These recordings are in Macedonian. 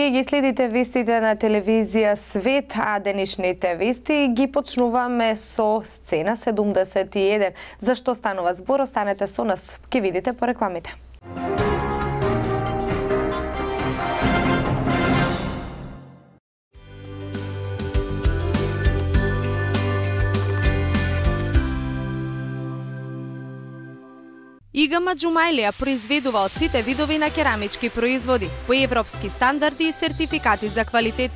Вие ги следите вестите на телевизија Свет, а денешните вести ги почнуваме со сцена 71. Зашто станува збор, останете со нас, ке видите по рекламите. Игама Джумајлија произведува од сите видови на керамички производи по европски стандарди и сертификати за квалитет.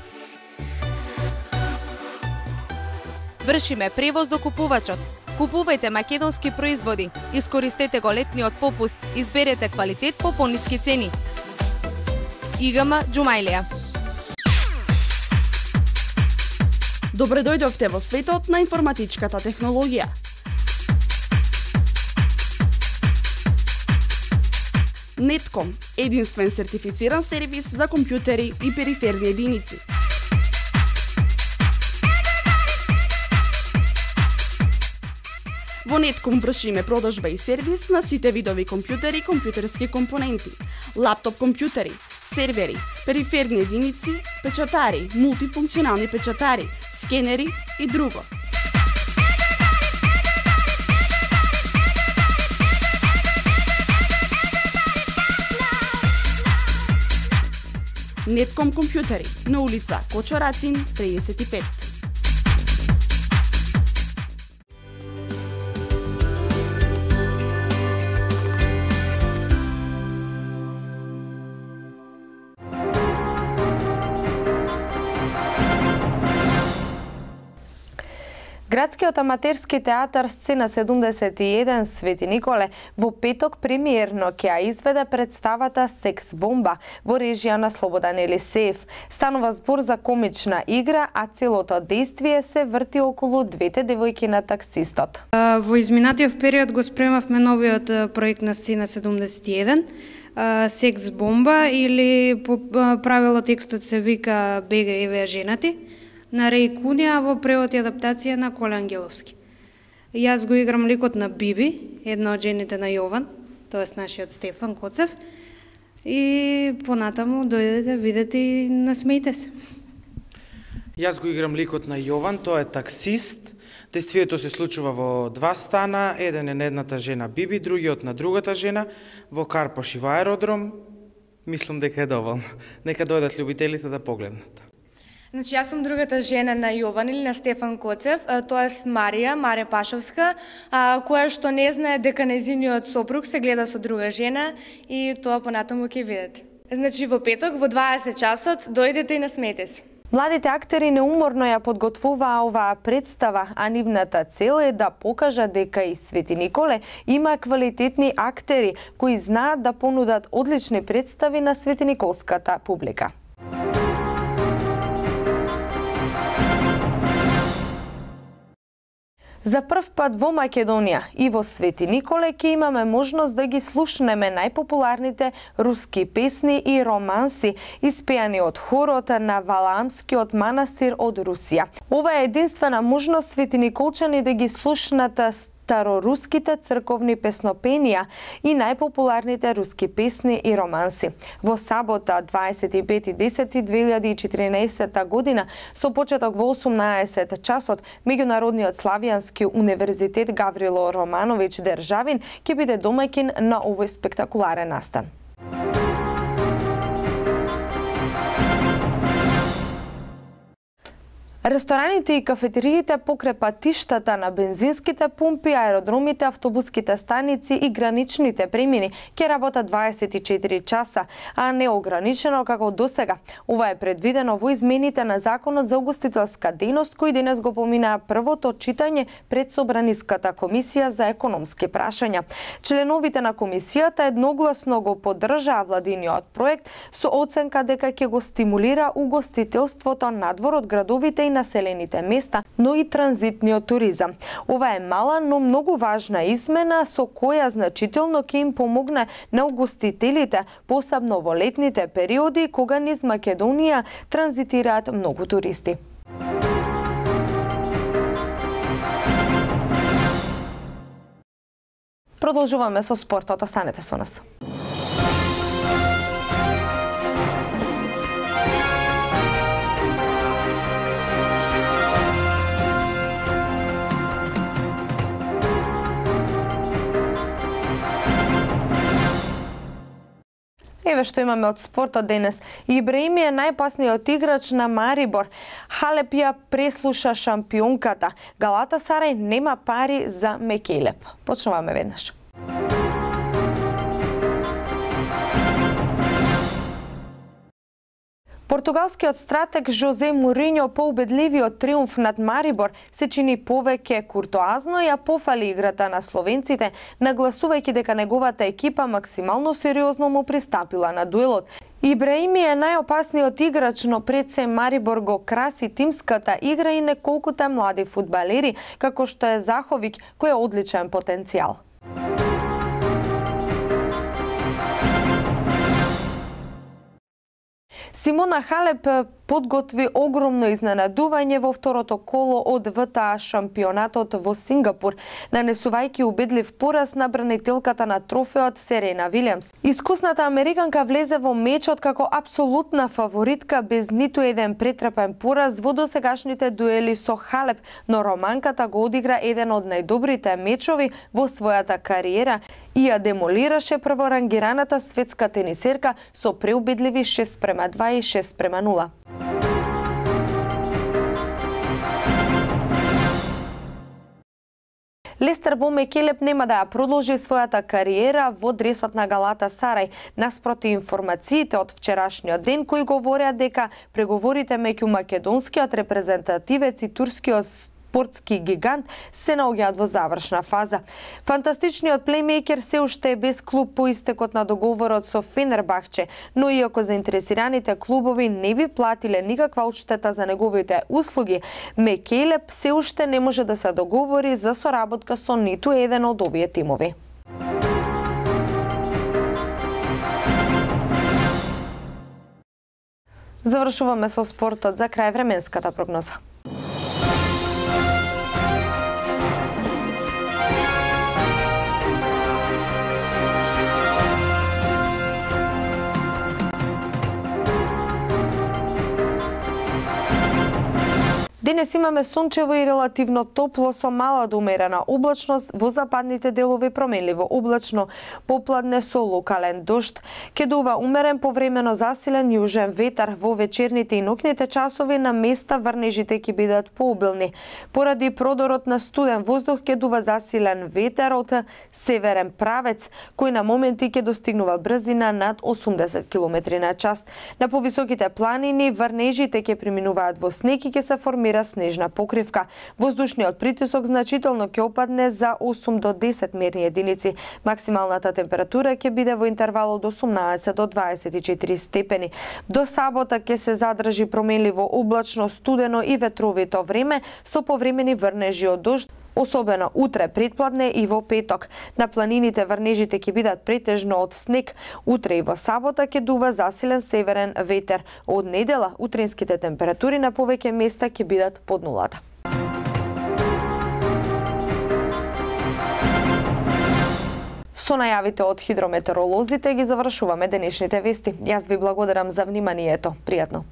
Вршиме превоз до купувачот. Купувајте македонски производи, искористете го летниот попуст, изберете квалитет по пониски цени. Игама Джумајлија. Добре дојдовте во светот на информатичката технологија. Netcom, единствен сертифициран сервис за компјутери и периферни единици. Во Netcom вршиме продажба и сервис на сите видови компјутери и компјутерски компоненти, лаптоп компјутери, сервери, периферни единици, печатари, мултифункционални печатари, скенери и друго. Нетком компјутери на улица Кочорацин 35. Градскиот аматерски театар Сцена 71 Свети Николе во петок премиерно ќе ја изведе представата Секс бомба во режија на Слободан Елисеев. Станува збор за комична игра, а целото действие се врти околу двете девојки на таксистот. Во изминатиот период го спремавме новиот проект на Сцена 71 секс бомба или по правило текстот се вика Бега еве женати на Реј Кунија во превод и адаптација на Коле Ангеловски. Јас го играм ликот на Биби, една од жените на Јован, тоест нашиот Стефан Коцев, и понатаму дојдете, видете и насмејте се. Јас го играм ликот на Јован, тоа е таксист. Действието се случува во два стана, еден е на едната жена Биби, другиот на другата жена, во Карпош и во аеродром. Мислам дека е доволно. Нека дојдат љубителите да погледнат. Значи, јас сум другата жена на Јован или на Стефан Коцев, тоа е Марија, Маре Пашовска, а, која што не знае дека незиниот сопруг се гледа со друга жена и тоа понатаму ќе видите. Значи, во петок, во 20 часот, дојдете и насмете се. Младите актери неуморно ја подготвуваа оваа представа, а нивната цел е да покажат дека и Свети Николе има квалитетни актери кои знаат да понудат одлични представи на Свети Николската публика. За прв пат во Македонија и во Свети Николе ќе имаме можност да ги слушнеме најпопуларните руски песни и романси испеани од хорот на Валаамскиот манастир од Русија. Ова е единствена можност Свети Николчани да ги слушнат староруските црковни песнопенија и најпопуларните руски песни и романси. Во сабота 25.10.2014 година со почеток во 18 часот Меѓународниот славијански универзитет Гаврило Романовиќ Државин ќе биде домаќин на овој спектакуларен настан. Рестораните и кафетериите покрај патиштата на бензинските пумпи, аеродромите, автобуските станици и граничните премини ќе работат 24 часа, а не ограничено како досега. Ова е предвидено во измените на Законот за угостителска дејност кој денес го поминаа првото читање пред Собраниската комисија за економски прашања. Членовите на комисијата едногласно го поддржаа владиниот проект со оценка дека ќе го стимулира угостителството надвор од градовите и населените места, но и транзитниот туризам. Ова е мала, но многу важна измена со која значително ќе им помогне на угостителите, посебно во летните периоди кога низ Македонија транзитираат многу туристи. Продолжуваме со спортот, останете со нас. Еве што имаме од спортот денес. Ибраими е најпасниот играч на Марибор. Халеп ја преслуша шампионката. Галата Сарај нема пари за Мекелеп. Почнуваме веднаш. Португалскиот стратег Жозе Муриньо по убедливиот триумф над Марибор се чини повеќе куртоазно и ја пофали играта на словенците, нагласувајќи дека неговата екипа максимално сериозно му пристапила на дуелот. Ибраими е најопасниот играч, но пред се Марибор го краси тимската игра и неколкута млади фудбалери, како што е Заховик, кој е одличен потенцијал. Симона Халеп подготви огромно изненадување во второто коло од ВТА шампионатот во Сингапур, нанесувајќи убедлив пораз на бранителката на трофеот Серена Вилиамс. Искусната американка влезе во мечот како апсолутна фаворитка без ниту еден претрпен пораз во досегашните дуели со Халеп, но романката го одигра еден од најдобрите мечови во својата кариера и ја демолираше прворангираната светска тенисерка со преубедливи 6 према 2 и 6 према 0. Лестер Боме Келеп нема да ја продолжи својата кариера во дресот на Галата Сарај, наспроти информациите од вчерашниот ден кои говореа дека преговорите меѓу македонскиот репрезентативец и турскиот спортски гигант се наоѓаат во завршна фаза. Фантастичниот плеймейкер се уште е без клуб по истекот на договорот со Фенербахче, но иако заинтересираните клубови не би платиле никаква одштета за неговите услуги, Мекелеп се уште не може да се договори за соработка со ниту еден од овие тимови. Завршуваме со спортот за крај временската прогноза. Денес имаме сончево и релативно топло со мала до умерена облачност, во западните делови променливо облачно, попладне со локален дожд. Ке дува умерен повремено засилен јужен ветар во вечерните и ноќните часови на места врнежите ќе бидат пообилни. Поради продорот на студен воздух ке дува засилен ветер од северен правец, кој на моменти ќе достигнува брзина над 80 км на час. На повисоките планини врнежите ќе преминуваат во снег и ќе се формира формира снежна покривка. Воздушниот притисок значително ќе опадне за 8 до 10 мерни единици. Максималната температура ќе биде во интервал од 18 до 24 степени. До сабота ќе се задржи променливо облачно, студено и ветровито време со повремени врнежи од дожд особено утре предпладне и во петок. На планините врнежите ќе бидат претежно од снег. Утре и во сабота ќе дува засилен северен ветер. Од недела утренските температури на повеќе места ќе бидат под нулата. Со најавите од хидрометеоролозите ги завршуваме денешните вести. Јас ви благодарам за вниманието. Пријатно.